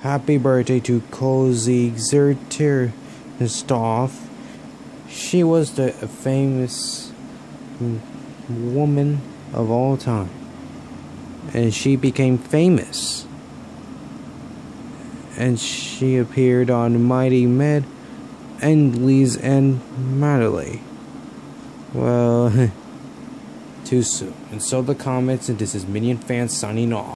Happy birthday to Cozi Zhuelsdorff. She was the famous woman of all time. And she became famous. And she appeared on Mighty Med and and Madeley. Well, too soon. And so the comments, and this is Minion Fan signing off.